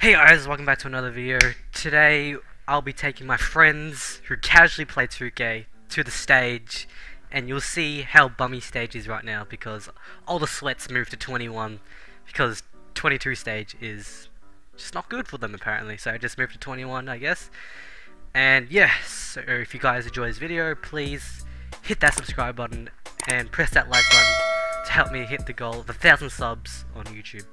Hey guys, welcome back to another video. Today, I'll be taking my friends who casually play 2K to the stage, and you'll see how bummy stage is right now because all the sweats moved to 21 because 22 stage is just not good for them apparently, so I just moved to 21 I guess. And yes, yeah, so if you guys enjoy this video, please hit that subscribe button and press that like button to help me hit the goal of a thousand subs on YouTube.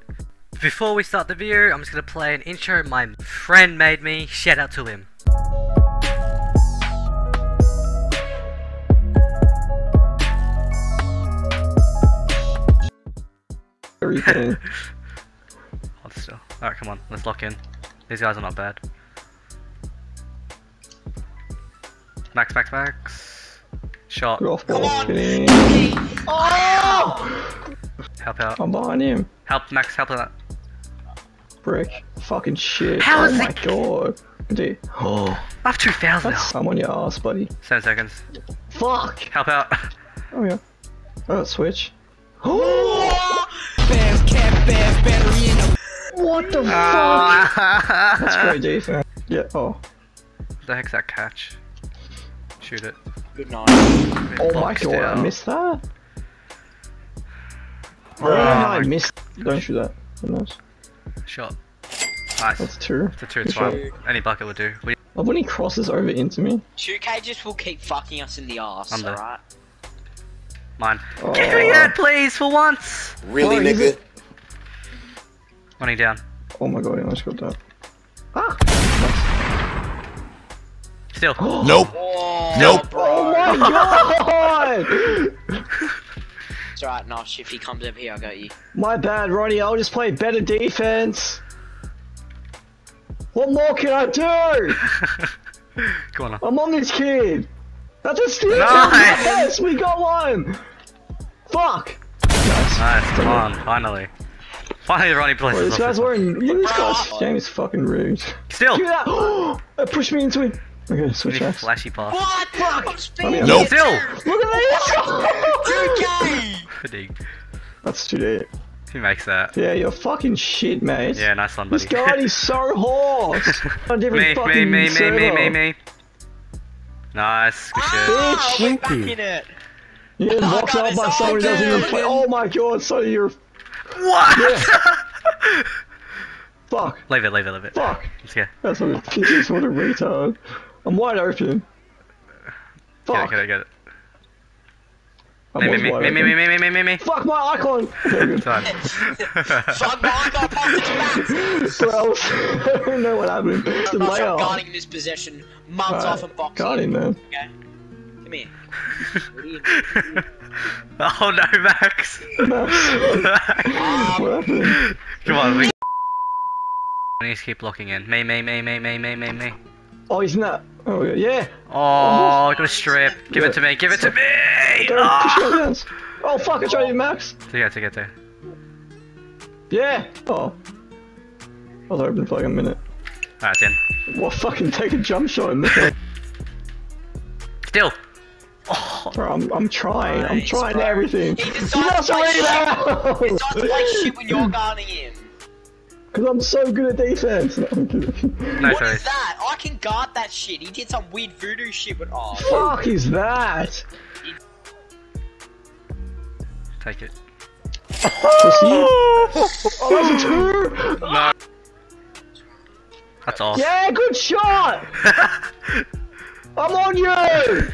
Before we start the video, I'm just going to play an intro my friend made me. Shout out to him. Everything. Hold still. Alright, come on. Let's lock in. These guys are not bad. Max, max, max. Shot. Get off ball. Oh! Help out. I'm behind him. Help, Max, help out. Brick. Fucking shit. How oh is my it- god. Dude. Oh. I have 2,000. That's, I'm on your ass, buddy. 7 seconds. Fuck! Help out. Oh yeah. Oh, switch. Fast cat, fast battery in the What the fuck? Ah. That's great defense. Yeah, oh. What the heck's that catch? Shoot it. Good night. Oh my Boxed god, I missed that. Oh, Oh I missed. Don't shoot that. Nice. Shot. Nice. That's two. It's a two, Good it's fine. Any bucket would do. We Love when he crosses over into me. 2K just will keep fucking us in the ass, I'm there. alright? mine. Oh. Give me that, please, for once. Really, Oh, nigga? it? Running down. Oh my god, I almost got that. Ah! Still. Nope. Oh, Nope. bro. Oh my god! It's alright, Nosh. If he comes over here, I'll go you. My bad, Ronnie. I'll just play better defense. What more can I do? Come on. now. I'm on this kid. That's a steal. Nice. Yes, we got one. Fuck. Nice. Nice, come on, finally. Finally, Ronnie plays Well, this guy's wearing. Look at this guy's game is fucking rude. Still. Give me that. it pushed me into it. Okay, switch Really backs. flashy pass. What? Fuck! I'm speeding Nope. Still. Look at this. 2K! Fatigue. That's too deep. Who makes that? Yeah, you're fucking shit, mate. Yeah, nice one, buddy. This guy is so horse. On a different me, me, fucking me, me, me, me, me. Nice, good shit. Ah, we're back in it. You get Oh, boxed God, up by someone who doesn't even play. Oh my god, so you're. What? Yeah. Fuck. leave it, leave it, leave it. Fuck. Let's go. That's what it is. What a retard. I'm wide open. Get it, Fuck. get it, get it. I Me, me, me, me, me, me, me, me, me, me. Fuck my icon! Okay, good. Fuck my I got passage back. Well, I don't know what happened. The I'm layout. guarding this possession. Months Alright, off and boxing. Got him, man. Okay. Come here. What are you oh no, Max. what happened? Come on, we. We need to keep locking in. Me, me, me, me, me, me, me, me. Oh, he's not. Oh, yeah. yeah. Oh, I got a strip. Give it to me, give it to me! Go, Oh, push. Oh, fuck, I tried you, Max. to get, to get there. Yeah. Oh. I was open for like a minute. Alright, it's in. What, fucking take a jump shot in there? Still! Oh, Bro, I'm, I'm trying. I'm trying bro. everything. He You decides lost to a play shit. rebound! It's not to play shit when you're guarding him. Because I'm so good at defense. No, I'm kidding. no What choice. is that? I can guard that shit. He did some weird voodoo shit with oh. Fuck is that? Take it. Pussy. Oh, that's a two. No. That's off. Yeah, good shot. I'm on you.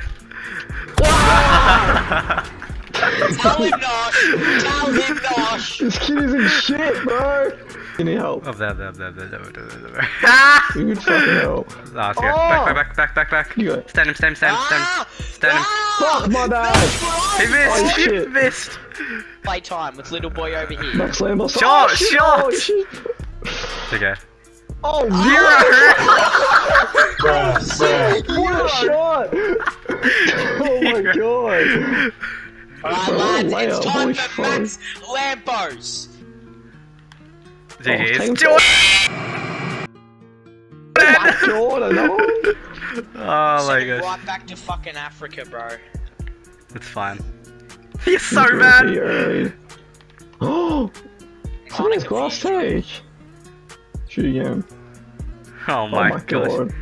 Tell him Nosh. Tell him Nosh. This kid isn't shit, bro. You need help. Up there, there, there, there, there, there, there, there. Ah! You need fucking help. Ah, let's. Oh! Back, back, back, back, back, back. You got it. Stand him, stand him, stand him, stand him. Ah! Stand him. Ah! Fuck my bad. He He missed, Oh, he shit. missed. Playtime with little boy over here. Max Lambo. Shot, oh, shit. shot. Oh, shit. Okay. Oh, Zero! What a shot! oh my god! Alright Oh, lads, layup, it's holy time for fuck. Max Lampos. GG's. take him. Do it! My god, no! Oh my Send him gosh. right back to fucking Africa, bro. It's fine. You're so bad! early. Uh, oh! Somebody's glass stage! Shoot again. Oh Oh my, my gosh. god.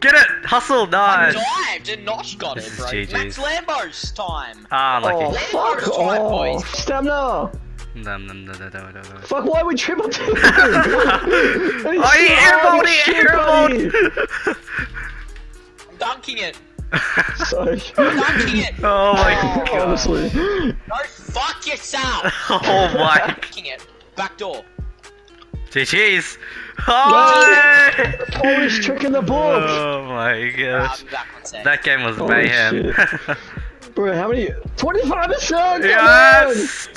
Get it! Hustle! I dived and Nosh got This it, is bro. GG's. Max Lambo's time. Ah, Oh, lucky. fuck Lambo's time, off! boys. Stamina! Dum, dum, dum, dum, dum, dum, dum. Fuck, why would triple two? Oh, he airballed! He airballed! I'm dunking it. Sorry. Dunking it. Oh my Oh, god. Honestly. Go fuck yourself. Oh my. Dunking it. Back door. GG's! Oh! Polish trick in the book! Oh my gosh. I'll be back on set. That game was Holy mayhem. Bro, how many? 25%! Come yes!